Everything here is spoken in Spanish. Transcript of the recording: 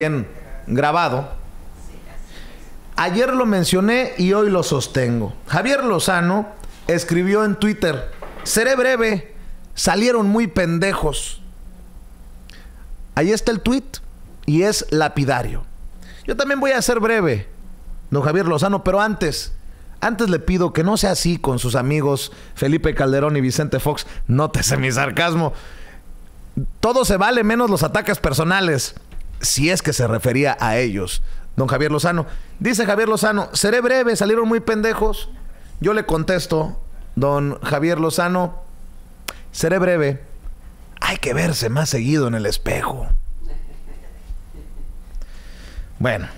bien grabado. Ayer lo mencioné y hoy lo sostengo. Javier Lozano escribió en Twitter, seré breve, salieron muy pendejos. Ahí está el tweet y es lapidario. Yo también voy a ser breve, don Javier Lozano, pero antes, antes le pido que no sea así con sus amigos Felipe Calderón y Vicente Fox. Nótese mi sarcasmo. Todo se vale menos los ataques personales, si es que se refería a ellos, don Javier Lozano. Dice Javier Lozano, seré breve, salieron muy pendejos. Yo le contesto, don Javier Lozano, seré breve. Hay que verse más seguido en el espejo. Bueno,